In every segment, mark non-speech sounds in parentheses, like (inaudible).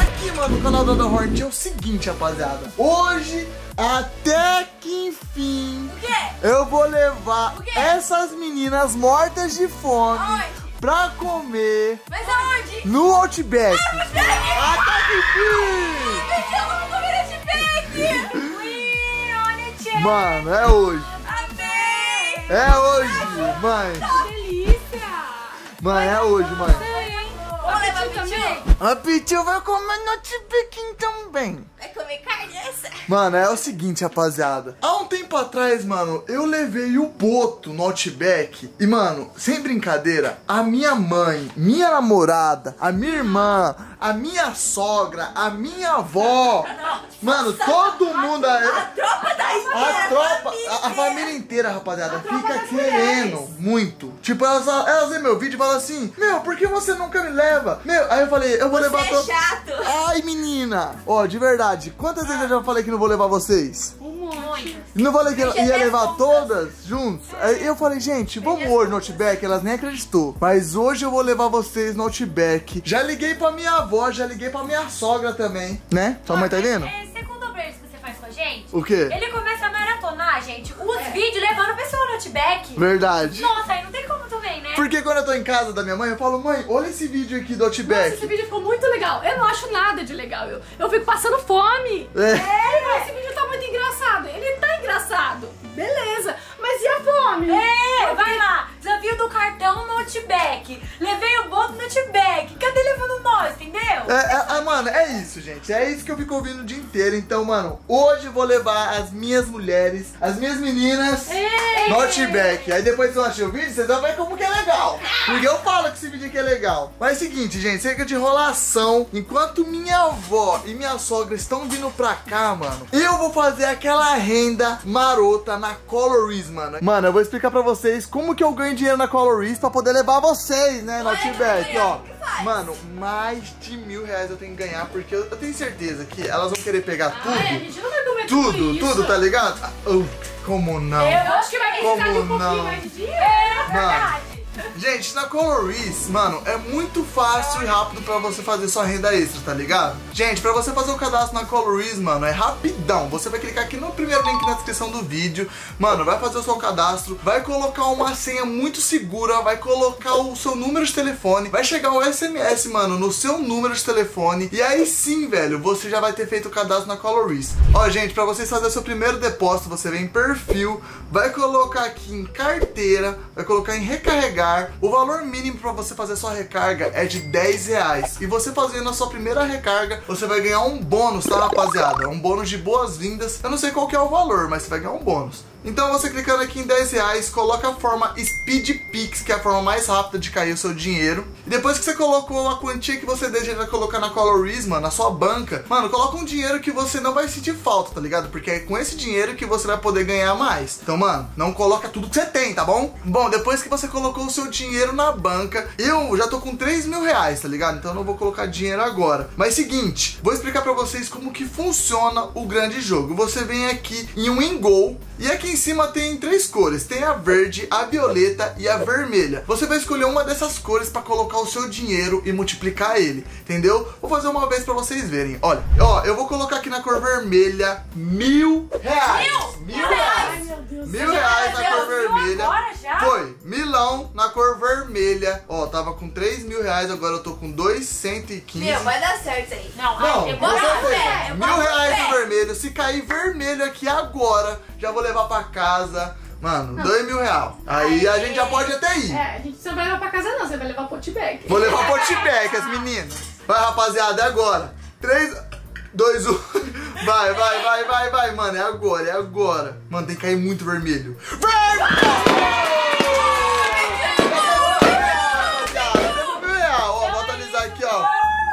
aqui, mano, no canal da Ana Hornet é o seguinte, rapaziada. Hoje, até que enfim, eu vou levar essas meninas mortas de fome Aonde? pra comer Mas aonde? no Outback. Outback! Até que enfim! Então vamos comer esse pack! Ui, olha! Mano, é hoje. Amei! É hoje, mãe. delícia! Mãe, é hoje, mãe. Vamos levar também? A Pitiu vai comer no Outback também. Vai comer carne essa? Mano, é o seguinte, rapaziada. Há um tempo atrás, mano, eu levei o Boto no Outback. E, mano, sem brincadeira, a minha mãe, minha namorada, a minha irmã, a minha sogra, a minha avó. Mano, todo mundo. A A, tropa da inteira! A família inteira, rapaziada, fica querendo muito. Tipo, elas, elas meu vídeo e falam assim: Meu, por que você nunca me leva? Meu, aí eu falei: Eu vou levar Você é todo. chato! Ai, menina! Ó, de verdade, quantas vezes eu já falei que não vou levar vocês? Um monte. Não falei que já ia dei levar contas. todas juntos? Aí eu falei, gente, vamos hoje no Outback. Elas nem acreditou. Mas hoje eu vou levar vocês no Outback. Já liguei pra minha avó, já liguei pra minha sogra também. Né? Sua mãe tá vendo? É, segundo o Berço que você faz com a gente, O quê? ele começa maratonar, gente, os vídeos levando a pessoa no Outback. Verdade. Nossa, aí não tem como também, né? Porque quando eu tô em casa da minha mãe, eu falo, mãe, olha esse vídeo aqui do Nossa, esse Outback. vídeo ficou muito legal. Eu não acho nada de legal. Eu, eu fico passando fome. É. É, esse vídeo tá muito engraçado. Ele tá engraçado. Beleza. Mas e a fome? É, vai lá, desafio do cartão no Outback. Levei o bolo no Outback. Cadê levando nós, entendeu? É, é, é, mano, é isso, gente. É isso que eu fico ouvindo o dia inteiro. Então, mano, hoje eu vou levar as minhas mulheres, as minhas meninas Ei. no Outback. Aí depois que eu achei o vídeo, vocês vão ver como que é legal. Porque eu falo que esse vídeo aqui é legal. Mas é o seguinte, gente, cerca de enrolação. Enquanto minha avó e minha sogra estão vindo pra cá, mano, eu vou fazer aquela renda marota na Coloris, mano. Mano, eu vou explicar pra vocês como que eu ganho dinheiro na Coloris pra poder levar vocês, né, no Outback, ó. Mano, mais de mil reais eu tenho que ganhar, porque eu, eu tenho certeza que elas vão querer pegar tudo. Ai, a gente não vai comer tudo, Tudo, tudo, tá ligado? Ah, oh, como não? Eu acho que vai precisar de um Como pouquinho não? mais de dinheiro. É verdade. Gente, na Coloris, mano, é muito fácil e rápido pra você fazer sua renda extra, tá ligado? Gente, pra você fazer o cadastro na Coloris, mano, é rapidão. Você vai clicar aqui no primeiro link na descrição do vídeo. Mano, vai fazer o seu cadastro, vai colocar uma senha muito segura, vai colocar o seu número de telefone, vai chegar o SMS, mano, no seu número de telefone. E aí sim, velho, você já vai ter feito o cadastro na Coloris. Ó, gente, pra vocês fazerem o seu primeiro depósito, você vem em perfil, vai colocar aqui em carteira, vai colocar em recarregar. O valor mínimo pra você fazer sua recarga é de 10 reais. E você fazendo a sua primeira recarga, você vai ganhar um bônus, tá, rapaziada? Um bônus de boas-vindas. Eu não sei qual que é o valor, mas você vai ganhar um bônus. Então você clicando aqui em 10 reais, coloca a forma Speed Pix, que é a forma mais rápida de cair o seu dinheiro. E depois que você colocou a quantia que você deseja colocar na Coloris, mano, na sua banca, mano, coloca um dinheiro que você não vai sentir falta, tá ligado? Porque é com esse dinheiro que você vai poder ganhar mais. Então, mano, não coloca tudo que você tem, tá bom? Bom, depois que você colocou o seu dinheiro na banca, eu já tô com 3 mil reais, tá ligado? Então eu não vou colocar dinheiro agora. Mas seguinte, vou explicar pra vocês como que funciona o grande jogo. Você vem aqui em um Ingol e aqui em cima tem três cores. Tem a verde, a violeta e a vermelha. Você vai escolher uma dessas cores pra colocar o seu dinheiro e multiplicar ele, entendeu? Vou fazer uma vez pra vocês verem. Olha, ó, eu vou colocar aqui na cor vermelha mil reais. Mil, Ai, reais. meu Deus. Mil reais na cor vermelha. agora já? Foi, milão na cor vermelha. Ó, tava com 3 mil reais, agora eu tô com 215. Meu, vai dar certo isso aí. Não, Não, ai, eu vou fé, eu Mil reais no vermelho. Se cair vermelho aqui agora, já vou levar pra casa. Mano, dois mil real. Aí a gente já pode até ir. É, a gente não vai levar pra casa não, você vai levar pro Outback. Vou levar (laughs) potback, as meninas. Vai, rapaziada, é agora. 3, 2, 1. (laughs) Vai, vai, vai, vai, vai, mano. É agora, é agora. Mano, tem que cair muito vermelho. Vermelho! mil. Ó, vou atualizar aqui, ó.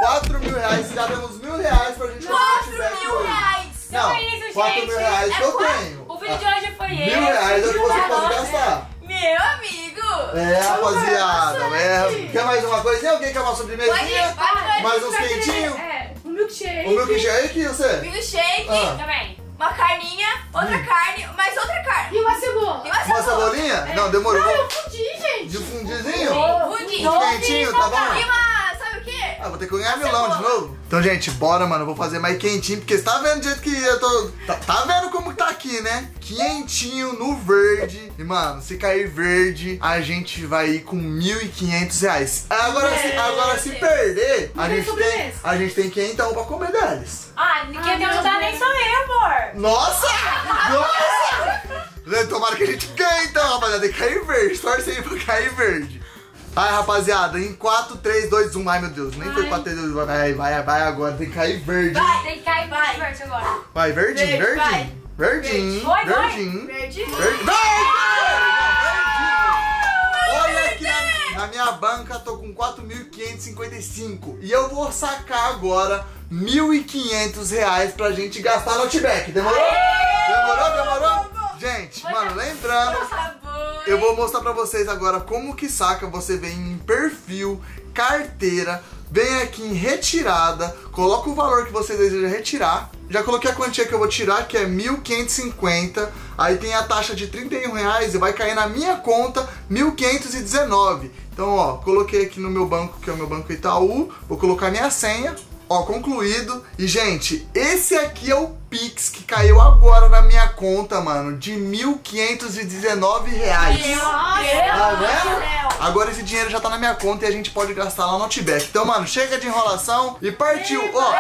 4 mil reais. Já temos mil reais pra gente comprar 4 potback mil reais! Não, é isso, 4 gente. mil reais É que eu tenho. O vídeo de hoje foi esse. Mil reais é o que você pode gastar. Meu amigo! É, rapaziada. É. Quer mais uma coisinha? Alguém quer uma vai, Mais uns querer- quentinhos? É, um milkshake. O milkshake, você? Milkshake, Ah. Também. uma carninha, outra carne, mais outra carne. E uma cebola. E uma Uma cebola. cebolinha? Não, demorou. Não, eu fundi, gente. De fundizinho? Pudim. Um quentinho, tá bom? E uma? Ah, vou ter que ganhar milão de novo. Então, gente, bora, mano. Eu vou fazer mais quentinho, porque você tá vendo do jeito que eu tô. Tá, tá vendo como tá aqui, né? Quentinho no verde. E, mano, se cair verde, a gente vai ir com 1.500 reais. Agora, se, agora, se perder, a gente, tem, a gente tem que ir então pra comer deles. Ah, quem me Deus ajudar nem sou eu, amor. Nossa! Nossa! Tomara que a gente ganhe então, rapaziada. Tem que cair verde. Torce aí pra cair verde. Ai, rapaziada, em 4, 3, 2, 1. Ai, meu Deus, nem foi 4, 3, 2, 1. Vai, vai, vai agora. Tem que cair verde. Vai, tem que cair vai. verde agora. Vai, verdinho, Verde, verdinho. Verdinho, Vai, vai. verdinho. Verde. Verde. Vai! Olha aqui na, na minha banca, tô com 4.555. E eu vou sacar agora 1.500 reais pra gente gastar no Outback. Demorou? Demorou, demorou? Gente, mano, lembrando, eu vou mostrar pra vocês agora como que saca. Você vem em perfil, carteira, vem aqui em retirada, coloca o valor que você deseja retirar. Já coloquei a quantia que eu vou tirar, que é 1.550. Aí tem a taxa de 31 reais e vai cair na minha conta 1.519. Então, ó, coloquei aqui no meu banco, que é o meu banco Itaú. Vou colocar minha senha. Ó, concluído. E, gente, esse aqui é o Pix que caiu agora na minha conta, mano, de 1.519 reais. Tá vendo? Agora esse dinheiro já tá na minha conta e a gente pode gastar lá no Outback. Então, mano, chega de enrolação e partiu. Ó,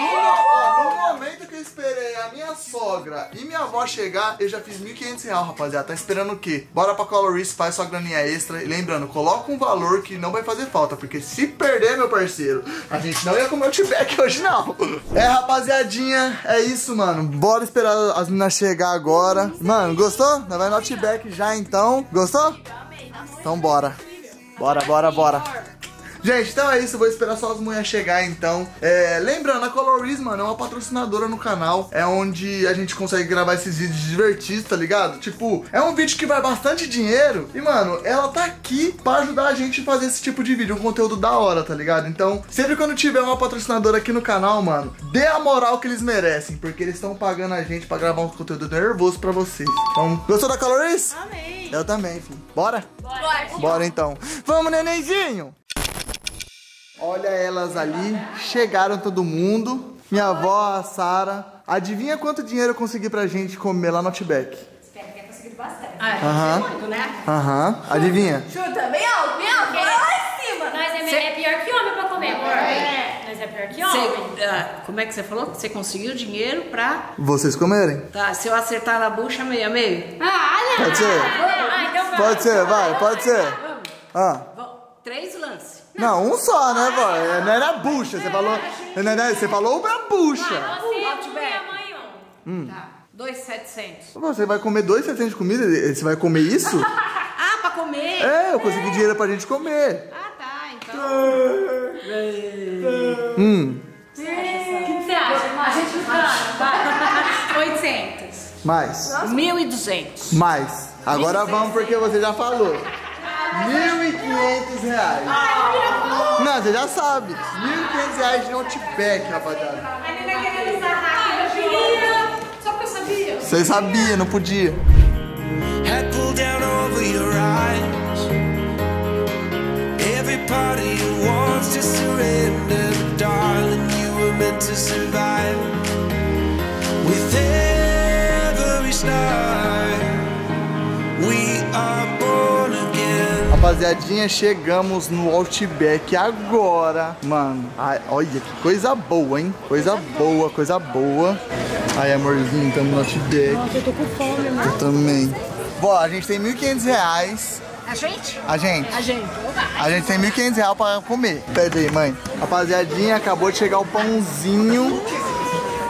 no, ó, no momento que eu esperei a minha sogra e minha avó chegar, eu já fiz 1.500 reais, rapaziada. Tá esperando o quê? Bora pra Coloris, faz sua graninha extra. E lembrando, coloca um valor que não vai fazer falta, porque se perder, meu parceiro, a gente não ia comer Outback hoje, não. É, rapaziadinha, é isso, mano. Bora esperar as meninas chegar agora. Mano, gostou? Nós vai no Outback já, então. Gostou? Então bora. Bora, bora, bora. Gente, então é isso, vou esperar só as mulheres chegar então. É, lembrando, a Coloris, mano, é uma patrocinadora no canal. É onde a gente consegue gravar esses vídeos divertidos, tá ligado? Tipo, é um vídeo que vai bastante dinheiro. E, mano, ela tá aqui pra ajudar a gente a fazer esse tipo de vídeo, um conteúdo da hora, tá ligado? Então, sempre quando tiver uma patrocinadora aqui no canal, mano, dê a moral que eles merecem. Porque eles estão pagando a gente pra gravar um conteúdo nervoso pra vocês. Então, gostou da Coloris? Amei. Eu também, filho. Bora? Bora. Bora então. Vamos, nenenzinho! Olha elas ali, chegaram todo mundo. Minha avó, a Sara. Adivinha quanto dinheiro eu consegui pra gente comer lá no Outback? Espero que tenha conseguido bastante. Ah, é Aham. muito, né? Aham. Adivinha? Chuta, bem alto, bem alto. Vai lá em cima. Nós é, é pior que homem pra comer, amor. Nós é pior que homem. Você, ah, como é que você falou? Você conseguiu dinheiro pra. Vocês comerem? Tá, se eu acertar na bucha, meio a meio. Ah, olha. Pode ser? Ah, então vai. Pode ser, vai, pode ser. Vamos. Ah. Vamos. Três lances. Não, um só, né, vó? É, Não era bucha, você falou. Não, não, você falou pra bucha. Você, e a mãe, um. Tá. Dois setecentos. Você vai comer dois 700 de comida? Você vai comer isso? (laughs) Ah, pra comer? É, eu consegui dinheiro pra gente comer. Ah, tá. Então. Hum, O que você acha? A gente vai. 800. mais. 1.200. (laughs) Mais. Agora vamos porque você já falou. 1.500 reais. Não, você já sabe. 1.500 reais de Outback, rapaziada. A menina querendo sarrar Eu queria. Só porque eu sabia. Você sabia, não podia. Head pulled down over your eyes. Every part of you wants to surrender, darling. You were meant to survive. With every star, we are. Rapaziadinha, chegamos no Outback agora. Mano, ai, olha que coisa boa, hein? Coisa boa, coisa boa. Aí, amorzinho, tamo no Outback. Nossa, eu tô com fome, mano. Eu também. Bom, a gente tem 1.500 reais. A gente? A gente. A gente. A gente tem 1.500 reais pra comer. Pera aí, mãe. Rapaziadinha, acabou de chegar o pãozinho.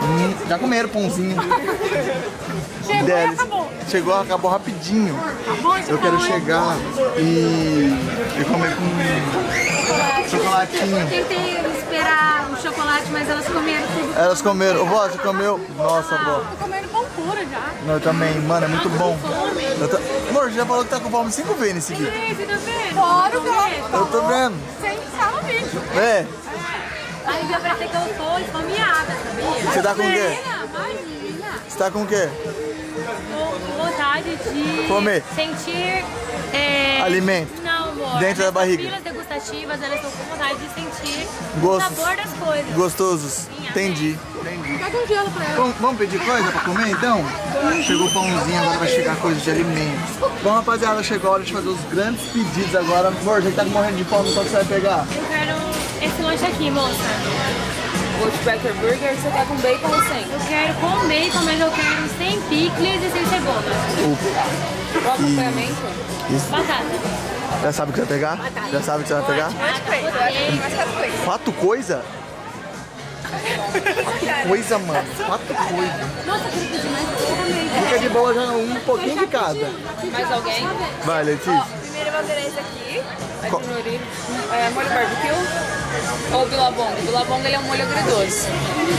Hum, já comeram o pãozinho. (laughs) Chegou e deles. acabou. Chegou, acabou rapidinho. Acabou Eu quero chegar e, e comer com chocolatinho. Tentei esperar o chocolate, mas elas comeram tudo. Elas comeram. Vó, você comeu? Nossa, vó. Tô comendo pão puro já. Não, Eu também, mano, é muito bom. Eu tô... Amor, você já falou que tá com fome cinco vezes nesse vídeo. Ei, você tá vendo? Fora o que Eu tô vendo. Sem estar no vídeo. É, Aí deu pra ter que eu tô esfomeada, sabia? você tá com o quê? Imagina, imagina. Você tá com o quê? Com vontade de Comer. sentir... é, Alimento. Não, amor. Dentro da barriga. filas expectativas, elas estão com vontade de sentir Gostos. o sabor das coisas. Gostosos. Entendi. Entendi. Vamos, vamos pedir coisa pra comer então? Chegou o pãozinho, agora vai chegar coisa de alimentos. Bom, rapaziada, chegou a hora de fazer os grandes pedidos agora. Amor, já que tá morrendo de fome, qual que você vai pegar? Eu quero esse lanche aqui, moça. Outbacker Burger, você quer com bacon ou sem? Eu quero com bacon, mas eu quero sem picles e sem cebola. O acompanhamento? Batata. Já sabe o que você vai pegar? Já sabe o que você vai pegar? Batata, Quatro coisa? Quatro coisa, mano. Quatro coisa. Nossa, queria pedir mais. Fica de boa já um pouquinho de cada. Mais alguém? Vai, Letícia. Primeiro eu vou esse aqui. É de nori. É, molho barbecue. Ou bilabong. Bilabong ele é um molho agridoce.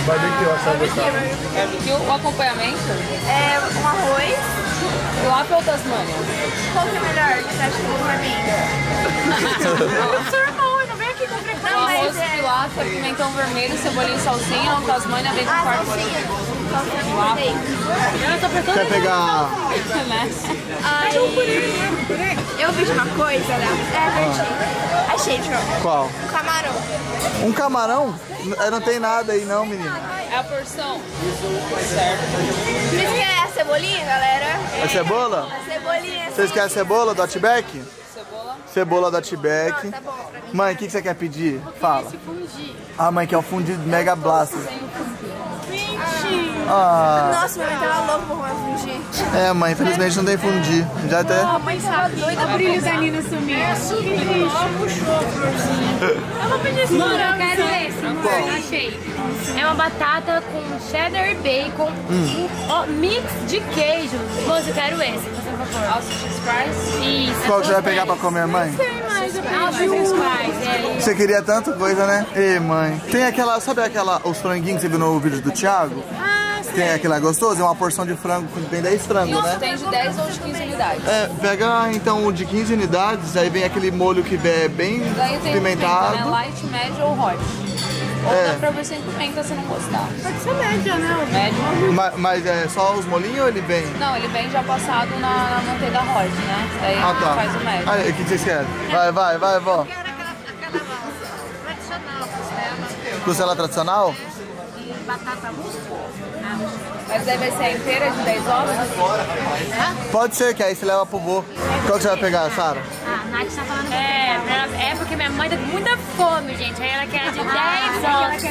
Barbecue, essa gostar. Barbecue, o acompanhamento. É um arroz. Tilapia ou Tasmânia? Qual que é melhor? que Você acha que eu vou pra (laughs) mim? Seu irmão, eu não venho aqui com O frequência. arroz, pimentão vermelho, cebolinha salsinha. Ou Tasmânia vem com Ah, quarto salsinha. Bacon. Pensando Quer pegar? Aí, eu vi de uma coisa, né? É, pertinho. Achei, João. qual? Um camarão. Um camarão? Não tem nada aí não, menina. É a porção. Certo. Vocês querem a cebolinha, galera? É cebola? A cebolinha. Vocês querem cebola do Outback? Cebola. Cebola do Outback. Tá bom. Mãe, o que, que você quer pedir? Fala. fundir. Ah, mãe, quer o fundo de Mega Blaster. Ah, Nossa, minha mãe tava louca por uma fugir. é, mãe, infelizmente não tem fundir. Já até. A mãe tava doida O brilho da Nina sumiu. Que triste. Eu vou pedir esse Mano, eu quero esse. Qual? Achei. É uma batata com cheddar e bacon, Hum. um ó, mix de queijo. Moça, eu quero esse, por favor. Alça cheese fries. Isso. Qual que você vai pegar pra comer, mãe? Fries, é. Você queria tanta coisa, né? Ê, mãe. Tem aquela, sabe aquela, os franguinhos que você viu no vídeo do Thiago? Ah, Tem aquele lá gostoso? É uma porção de frango, com- tem 10 frangos, né? tem de 10 ou de 15 unidades. É, pega então o de 15 unidades, aí vem aquele molho que é bem Daí tem pimentado. pimenta, né? Light, médio ou hot. Ou É. dá pra ver sem pimenta se não gostar. Pode ser média, né? Médio. Ma- Mas, é só os molinhos ou ele vem? Não, ele vem já passado na, na manteiga hot, né? Daí Ah, tá. faz o médio. Aí, o que vocês querem? Vai, vai, vai, vó. Quero aquela, aquela tradicional, costela, Costela tradicional? batata rústica. Mas vai ser a inteira de 10 ossos? Pode ser, que aí você leva pro vô. Qual que você vai pegar, Sara? Ah, a Nath tá falando É, ela- é porque minha mãe tá com muita fome, gente. Aí ela quer de 10 anos.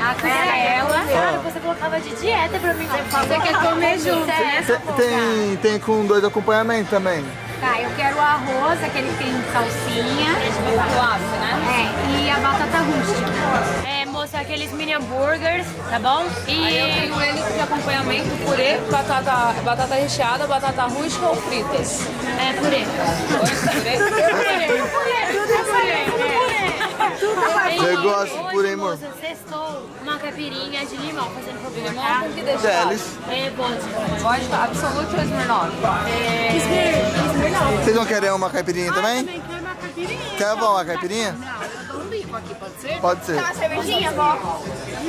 Ah, Pra ela, ah, você colocava de dieta pra mim. Você quer comer junto, né? Tem, tem, tem com dois acompanhamentos também. Tá, eu quero o arroz, aquele que tem salsinha. Tilapia, né? É, e a batata rústica. É, moça, aqueles mini hambúrgueres, tá bom? Aí eu E tenho ele de acompanhamento, purê, batata, batata recheada, batata rústica ou fritas? é purê. Oi, purê? Você gosta de purê, amor? moça, cestou uma caipirinha de limão, fazendo favor, Limão com que deixar? Delis. É, vodka. Vodka absolute ou Smirnoff? Vocês não querem uma caipirinha também? Também quero uma caipirinha. Quer bom, uma caipirinha? Pode ser. Quer uma cervejinha, vó?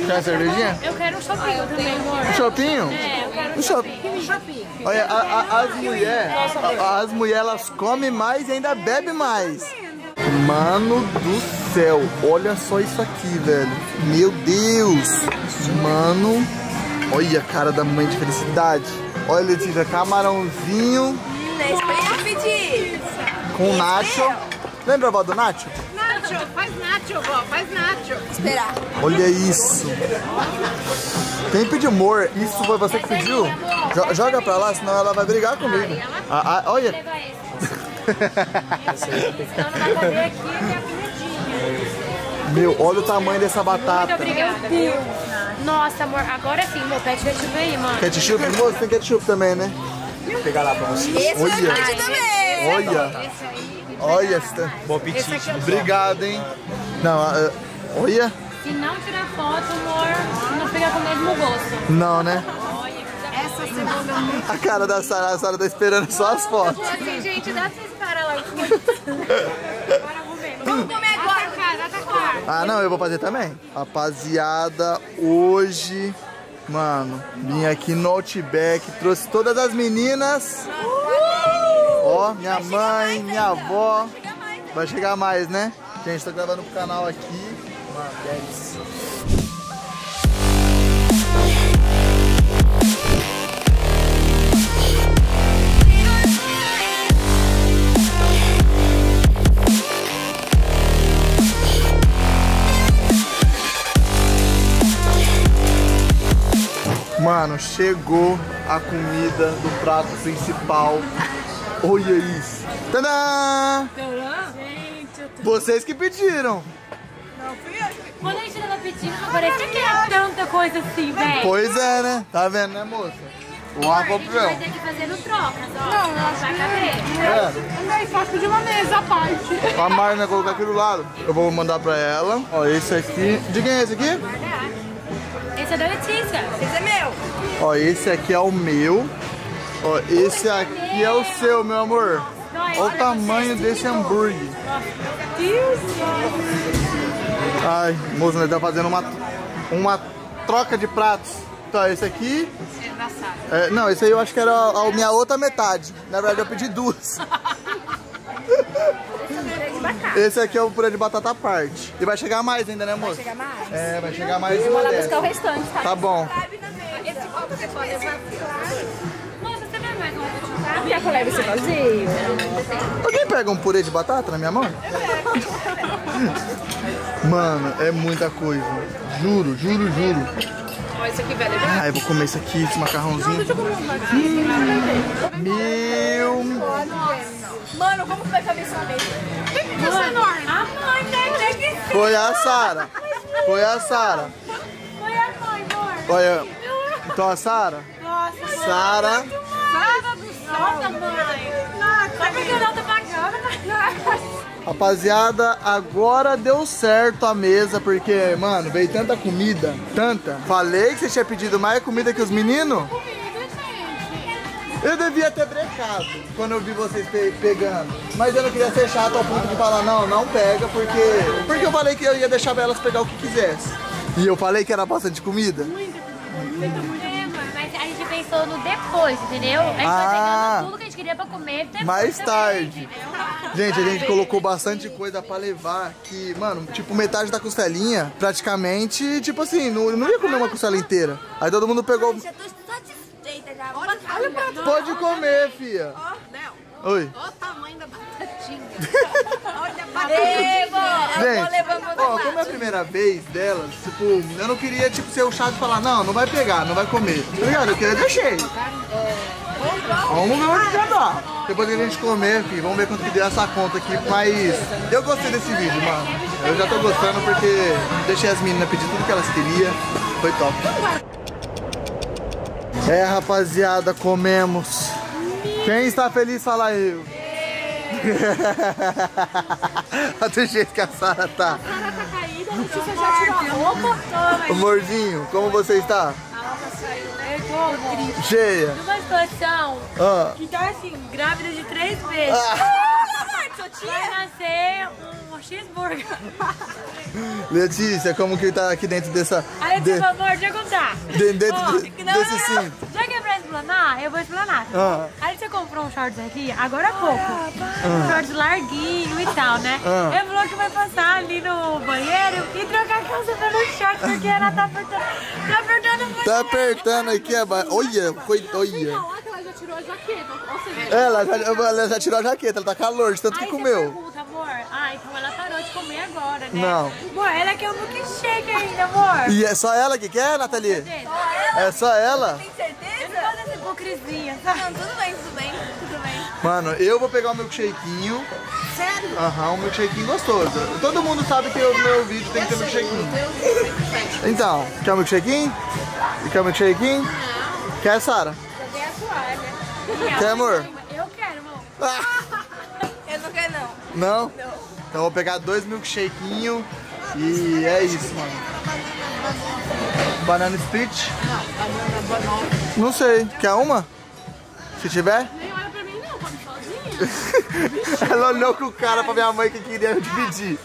Quer uma cervejinha? Eu quero um shopping também, amor. Um chopinho? É, eu quero Um shopping. Olha, a- a- as mulheres, as mulheres elas comem mais e ainda bebem mais. Mano do céu, olha só isso aqui, velho. Meu Deus. Mano, olha a cara da mãe de felicidade. Olha, Letícia, camarãozinho Hum, com nacho. Lembra a avó do nacho? Nacho, faz nacho, vó, faz nacho. Esperar. Olha isso. Quem pediu amor? Isso foi você que pediu? Jo- joga pra lá, senão ela vai brigar comigo. Ah, ah, olha. esse. Meu, olha o tamanho dessa Muito batata. obrigada, viu? Nossa, amor, agora sim, meu pet ketchup aí, mano. Ketchup? Moço, tem ketchup também, né? Vou pegar lá pra você. Esse Olha. eu pedi também. Olha. Olha. Esta... Bom apetite. Obrigado, hein? Não, ah, olha. Se não tirar foto, amor, não fica com o mesmo gosto. Não, né? Olha, Essa cebola é muito... A cara da Sara, a Sara tá esperando só as fotos. Assim, gente, dá pra vocês parar lá. Agora vamos ver. Vamos comer agora. Atacar, atacar. Ah, não, eu vou fazer também. Rapaziada, hoje, mano, vim aqui no Outback, trouxe todas as meninas. Minha mãe, minha avó. Vai chegar mais, né? Gente, tô gravando pro canal aqui. Mano, chegou a comida do prato principal. Olha isso. Tadã! Vocês que pediram. Quando a gente tava pedindo, parecia que era tanta coisa assim, velho. Pois é, né? Tá vendo, né, moça? O A água gente vai ter que fazer no trocas, ó. Não, não vai caber. É. Não é fácil de uma mesa à parte. A Marina colocar aqui do lado. Eu vou mandar pra ela. Ó, esse aqui. De quem é esse aqui? Esse é da Letícia. Esse é meu. Ó, esse aqui é o meu. Ó, esse aqui é o seu, meu amor. Olha o tamanho desse hambúrguer. Ai, moça, nós estamos fazendo uma, uma troca de pratos. Então, esse aqui. É, não, esse aí eu acho que era a, a minha outra metade. Na verdade, eu pedi duas. Esse aqui é o purê de batata à parte. E vai chegar mais ainda, né, moça? Vai chegar mais? É, vai chegar mais uma Vou lá buscar o restante, tá? Tá bom. Esse copo você pode levar. Vai um outro Quer que eu leve esse vazio? Alguém pega um purê de batata na minha mão? (laughs) Mano, é muita coisa. Juro, juro, juro. Olha isso aqui, velho. Ai, eu vou comer isso aqui, esse macarrãozinho. Hum, Meu. Mano, como que vai caber isso na mesa? A mãe, né? Tem que. Foi a Sara. Foi a Sara. Foi a mãe, amor. Olha. Então a Sara? Sara. Nossa, mãe. Sabe por que eu não pagando? Rapaziada, agora deu certo a mesa, porque, mano, veio tanta comida, tanta. Falei que você tinha pedido mais comida que os meninos? Eu devia ter brecado quando eu vi vocês pe- pegando. Mas eu não queria ser chato ao ponto de falar, não, não pega, porque. Porque eu falei que eu ia deixar elas pegar o que quisesse. E eu falei que era bastante comida. É, mãe, mas a no depois, entendeu? A gente Ah. vai pegando tudo que a gente queria pra comer depois Mais tarde. Gente, a gente colocou bastante coisa pra levar que, mano, tipo, metade da costelinha, praticamente, tipo assim, não, não ia comer uma costela inteira. Aí todo mundo pegou. Olha, Pode comer, fia. Oi. Olha o tamanho da batatinha. (laughs) Olha a batatinha. Ó, como é a primeira vez delas, tipo, eu não queria, tipo, ser o chato e falar, não, não vai pegar, não vai comer. Tá ligado? Eu queria deixar. Vamos ver onde vai dar. Depois que a gente comer, filho, vamos ver quanto que deu essa conta aqui. Mas eu gostei desse vídeo, mano. Eu já tô gostando porque deixei as meninas pedir tudo que elas queriam. Foi top. É, rapaziada, comemos. Quem está feliz, fala eu. (laughs) Olha do jeito que a Sara tá. Você já tirou a roupa? Amorzinho, como você está? Tô triste. Cheia. Numa situação Ah. que tá assim, grávida de três vezes. Vai (laughs) nascer um cheeseburger. (laughs) Letícia, como que tá aqui dentro dessa. Aí, de- por favor, deixa eu contar. de- dentro Ó, de- não, desse não, não. cinto. É explanar, eu vou explanar. Ah. Aí você comprou um shorts aqui, agora há pouco. Um shorts larguinho e tal, né? Ah. Ele falou que vai passar ali no banheiro e trocar a calça pelo short, porque ela tá apertando. Tá apertando muito. Tá apertando aqui a ba... Olha, coi- olha. Ela já tirou a jaqueta. Ou seja, Ela já, ela já tirou a jaqueta, ela tá calor, de tanto que Aí comeu. pergunta, amor, ah, então ela parou de comer agora, né? Não. Amor, ela quer um milkshake ainda, amor. E é só ela que quer, Nathalie? É só ela? Tem Eu certeza? Não hipocrisia, sabe? Não, tudo bem, tudo bem, tudo bem. Mano, eu vou pegar o milkshakinho. Sério? Aham, um milkshakinho gostoso. Todo mundo sabe que o meu vídeo tem que ter milkshakinho. Então, quer um milkshakinho? Quer um milkshakinho? Quer, Sara? Joguei a toalha. Quer, amor? Eu quero, amor. Ah, (laughs) Eu não quero não. não? Então eu vou pegar dois milkshakinho e é isso, mano. Banana split? Não, banana Não sei. Quer uma? Se tiver? nem olha pra mim não, come sozinha. (laughs) Ela olhou com o cara pra minha mãe que queria dividir.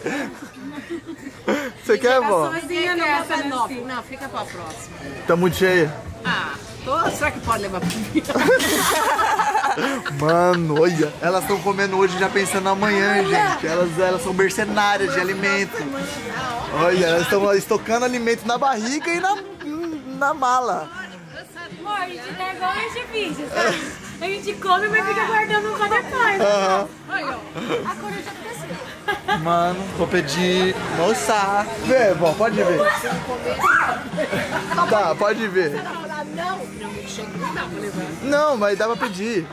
Você quer, vó? Sozinha não. Não, fica pra próxima. Tá muito cheia. Ah, tô, será que pode levar pra mim? (laughs) Mano, olha, elas estão comendo hoje já pensando amanhã, gente. Elas, elas são mercenárias de alimento. Olha, elas estão estocando alimento na barriga e na, na mala. Amor, a gente tá igual esse vídeo, sabe? A gente come, mas fica guardando cada parte. Aham. A coruja cresceu. Mano, vou pedir moça. Vê, vó, pode ver. Tá, pode ver. Não, mas dá pra pedir.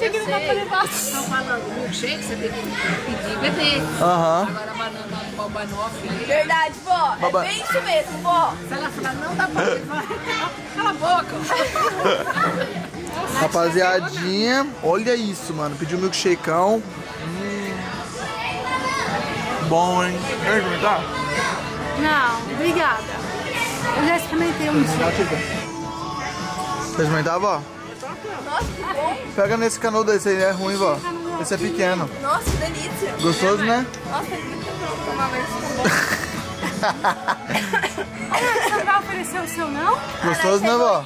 Estão falando milkshake, você tem que pedir beber. Aham. Agora banana com banoffee. Verdade, vó. Baba- É bem isso mesmo, vó. Se ela falar, não dá pra levar. (laughs) Cala a boca. (laughs) Rapaziadinha, olha isso, mano. Pediu milkshakeão. Hum. Bom, hein? Quer experimentar? Não, obrigada. Eu já experimentei um dia. Quer experimentar, vó? Pega nesse canudo esse aí, é ruim, vó. Esse é pequeno. Nossa, que delícia. Gostoso, né? Nossa, tem muito pra tomar mais Você não vai oferecer o seu, não? Gostoso, né, vó?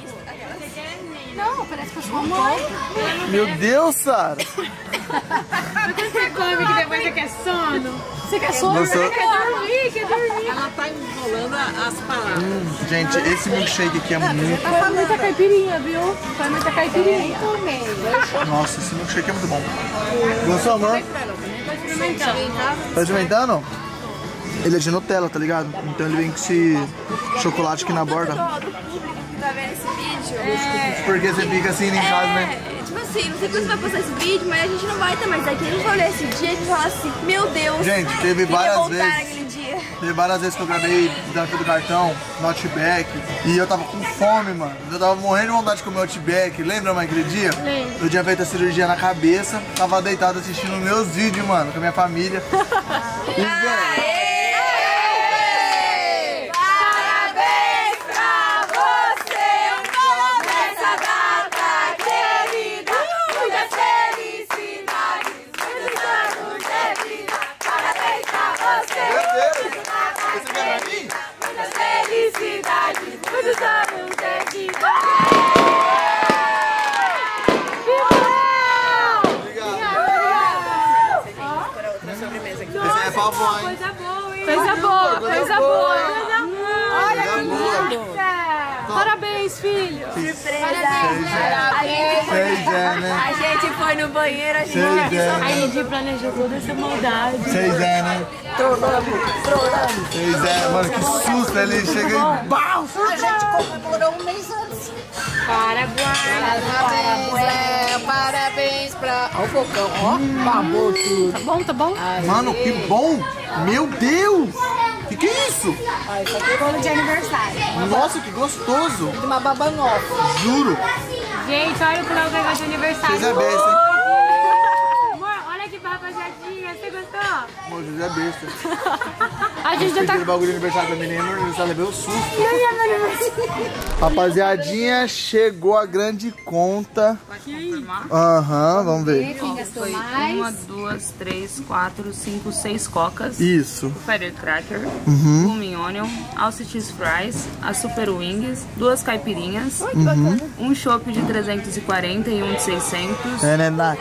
Não, parece que eu sou mãe. Meu Deus, Sara. Você come que depois você quer sono. Você quer sono? Gostou? Quer dormir, quer dormir. Ela tá enrolando as palavras. Hum, gente, esse milkshake aqui é muito... Foi muita caipirinha, viu? Foi muita caipirinha. Nossa, esse milkshake é muito bom. Gostou, amor? Tá experimentando? Ele é de Nutella, tá ligado? Então ele vem com esse chocolate aqui na borda. Tá vendo esse vídeo. Porque você fica assim em casa, né? É, tipo assim, não sei quando você vai postar esse vídeo, mas a gente não vai ter mais aqui. A gente vai olhar esse dia e falar assim, meu Deus. Gente, teve várias vezes. Teve várias vezes que eu gravei desafio do cartão, no Outback, e eu tava com fome, mano. Eu tava morrendo de vontade de comer Outback. Lembra, mãe, aquele dia? Lembro. Eu tinha feito a cirurgia na cabeça, tava deitado assistindo meus vídeos, mano, com a minha família. (laughs) E, velho, Parabéns pra você nessa data querida. Muitas felicidades, muitos anos de vida. Parabéns pra você. meu Deus! Esse aqui é pra mim? Muitas felicidades, muitos anos de vida. Esse aí é pra avó, hein? Coisa boa, hein? Coisa boa, coisa boa. Olha que boa! Parabéns, filho. Seis é, né? A gente foi no banheiro, a gente é, A gente planejou toda essa maldade. Seis é, né? Seis é, mano, que susto! Ele chega e... Bau! Parabéns, é, parabéns pra. Olha o bocão, ó. Babou tudo. Tá bom, tá bom? Mano, que bom! Meu Deus! Que que é isso? Bolo de aniversário. Nossa, que gostoso! De uma babanofa. Juro! Gente, olha o que ganhou de aniversário. Vocês é besta, hein? Amor, olha aqui pra rapaziadinha. Você Pô, José é besta. (laughs) A gente já tá... Aquele bagulho de aniversário da menina, eu só levei o susto. Rapaziadinha, chegou a grande conta. Aham, vamos ver. Foi uma, duas, três, quatro, cinco, seis cocas. Isso. Firecracker, Uhum. Blooming Onion, Alce Cheese Fries, a Super Wings, duas caipirinhas, Uhum. um chopp de 340 e um de 600, É, né, Nath?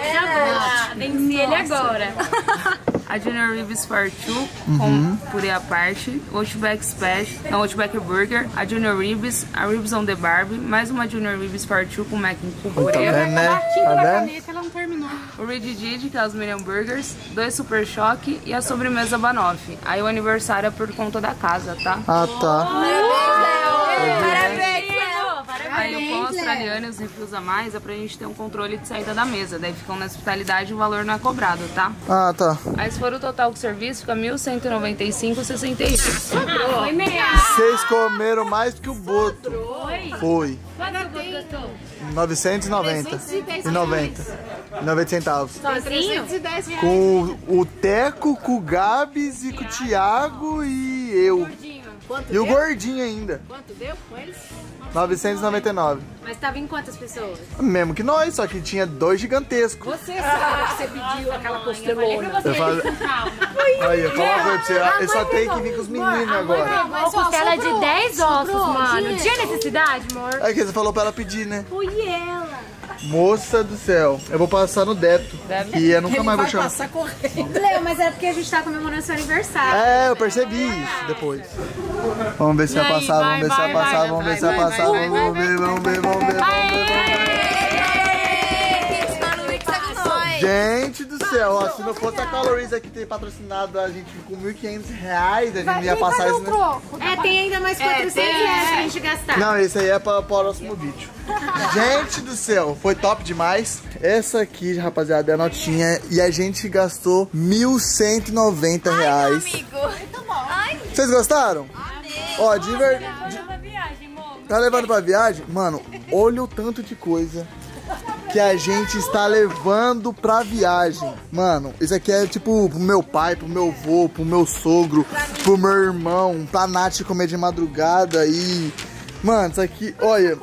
Venci ele agora. (laughs) a Junior Ribs Part 2 Uhum. com purê à parte, Outback Special, não, Outback Burger, a Junior Ribs, a Ribs on the Barbie, mais uma Junior Ribs Part 2 com mac com Tá purê, vendo, né? Tá vendo? ela não terminou. o Red Did, que é os Minion Burgers, dois Super Choque e a sobremesa Banoffee. Aí o aniversário é por conta da casa, tá? Ah, tá. Parabéns, Léo. Aí o pão australiano e os a mais é pra gente ter um controle de saída da mesa. Daí ficam na hospitalidade e o valor não é cobrado, tá? Ah, tá. Aí se for o total do serviço, fica 1.195,61. Foi mesmo. Vocês comeram mais que o Boto. Foi. Quanto que você gostou? 990 e 90. E 90 centavos. Sozinho? Com o Teco, com o Gabs e com o Thiago e eu. E o gordinho ainda. Quanto deu com eles? 999. Mas tava em quantas pessoas? Mesmo que nós, só que tinha dois gigantescos. Você sabe que você pediu aquela costelona. Eu falo... Aí, eu falo uma coisa pra você, ele só tem que vir com os meninos agora. Uma costela de 10 ossos, mano. Tinha necessidade, amor? Aí que você falou pra ela pedir, né? Fui ela. Moça do céu. Eu vou passar no débito. E eu nunca mais vou chamar. Passar correndo. Leo, mas é porque a gente tá comemorando seu aniversário. É, eu percebi isso depois. Vamos ver se vai passar, vamos ver se vai passar, vamos ver se vai passar, vamos ver, vamos ver, vamos ver, vamos ver. Gente do céu, ó, se não fosse a Calories aqui ter patrocinado a gente com 1.500 reais, a gente não ia passar isso. né? É, tem ainda mais 400 reais pra gente gastar. Não, esse aí é para o próximo vídeo. (laughs) gente do céu, foi top demais. Essa aqui, rapaziada, é a notinha e a gente gastou 1.190 reais. Vocês gostaram? Ó, de verdade. Tá levando pra viagem? Mano, olha o tanto de coisa que a gente está levando pra viagem. Mano, isso aqui é tipo pro meu pai, pro meu avô, pro meu sogro, pro meu irmão, pra Nath comer de madrugada e... Mano, isso aqui, olha...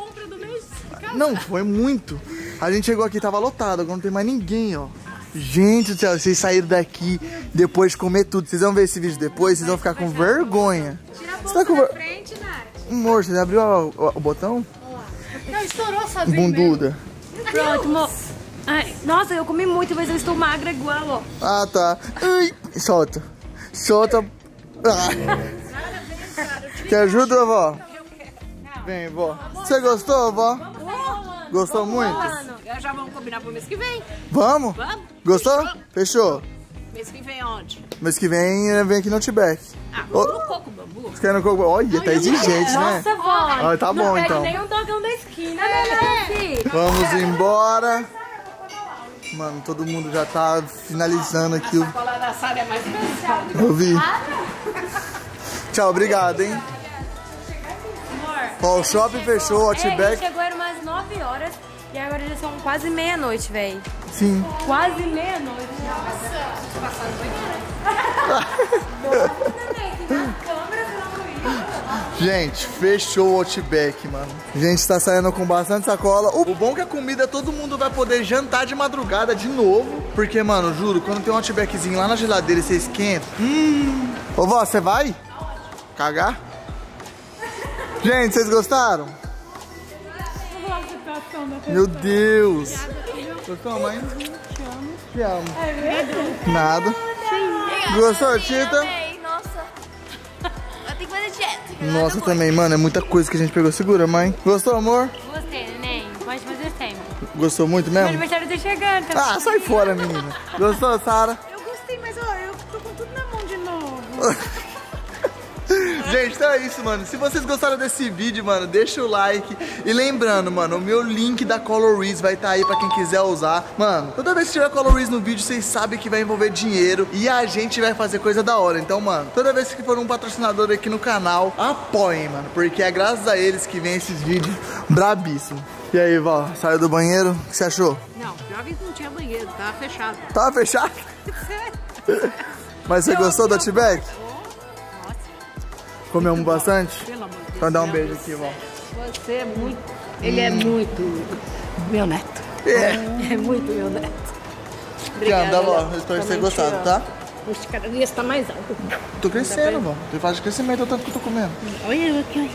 Não, foi muito. A gente chegou aqui, tava lotado, agora não tem mais ninguém, ó. Gente do céu, vocês saíram daqui depois de comer tudo. Vocês vão ver esse vídeo depois, vocês vão ficar com vergonha. Você tá com ver... Frente, Nath. Amor, você abriu o, o- o botão? Não, estourou sozinho mesmo. Pronto, mo... Ai, nossa, eu comi muito, mas eu estou magra igual, ó. Ah, tá. Ai, solta. Solta. Ah. Quer ajuda, vó? Vem, vó. Você gostou, vó? Gostou muito? Já vamos combinar pro mês que vem. Vamos? Vamos? Gostou? Fechou? Mês que vem onde? Mês que vem, eh, vem aqui no Outback. Ah, coco bambu. Você quer no coco? Olha, tá exigente, né? Nossa, vó. Ah, tá bom, não pede então. nem um dogão da esquina, né, filho? Vamos embora. Mano, todo mundo já tá finalizando aqui. o- Cola da Sara é mais especial. Eu vi. Tchau, obrigado, hein? Ó, o shopping fechou, o É, Outback. chegou era umas 9 horas e agora já são quase meia-noite, velho. Sim. Quase meia-noite. (laughs) Gente, fechou o Outback, mano. A gente tá saindo com bastante sacola. O bom é que a comida todo mundo vai poder jantar de madrugada de novo. Porque, mano, juro, quando tem um Outbackzinho lá na geladeira e você esquenta. Hum. Ô, vó, você vai? Cagar? Gente, vocês gostaram? Meu Deus. Gostou, mãe? Te amo. Te amo. Nada. Gostou, Tita? Nossa, também, mano, é muita coisa que a gente pegou. Segura, mãe. Gostou, amor? Gostei, neném. Pode fazer sempre. Gostou muito Meu mesmo? aniversário tá chegando. Tá? Ah, sai fora, menina. Gostou, Sara? Eu gostei, mas ó, eu tô com tudo na mão de novo. (laughs) (laughs) Gente, então é isso, mano. Se vocês gostaram desse vídeo, mano, deixa o like. E lembrando, mano, o meu link da Colorize vai estar aí pra quem quiser usar. Mano, toda vez que tiver Colorize no vídeo, vocês sabem que vai envolver dinheiro e a gente vai fazer coisa da hora. Então, mano, toda vez que for um patrocinador aqui no canal, apoiem, mano, porque é graças a eles que vem esses vídeos brabíssimos. E aí, vó, saiu do banheiro? O que você achou? Não, já vi que não tinha banheiro, tava fechado. Tava fechado? (laughs) Mas você gostou do Outback? Comemos bastante? Pelo amor de Deus. Então dá um beijo aqui, vó. Você é muito. Ele é muito meu neto. É. É muito meu neto. Amo, tá, vó? Eu espero que você gostado, tá? Hoje cada dia está mais alto. Tô crescendo, vó. Tô fase de crescimento, o tanto que eu tô comendo. Olha eu (laughs) aqui.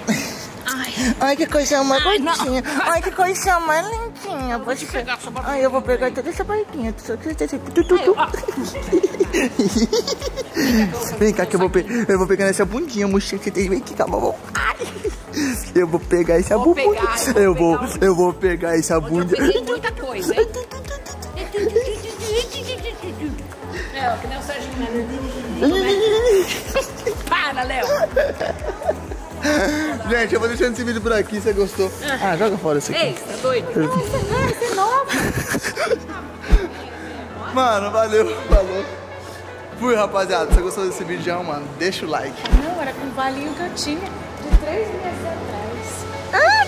Ai, que coisa mais gordinha. Ai, que coisa mais lindinha. Pode pegar essa Ai, eu vou pegar toda essa barquinha. Vem cá que eu vou, pe eu vou pegar nessa bundinha, mochila que tem. Vem aqui, calma, vou. Ai. Eu vou pegar essa Vou bunda. pegar, eu vou Eu vou, pegar. eu vou pegar essa Eu bunda. peguei muita coisa, hein? Léo, (laughs) que nem o Mendes. Para, Léo. (laughs) Gente, eu vou deixando esse vídeo por aqui, você gostou. Ah, joga fora isso aqui. Ei, você tá doido? (laughs) Mano, valeu, falou. Fui, rapaziada. Se você gostou desse vídeo, mano, deixa o like. Não, era com o valinho que eu tinha. De três meses atrás.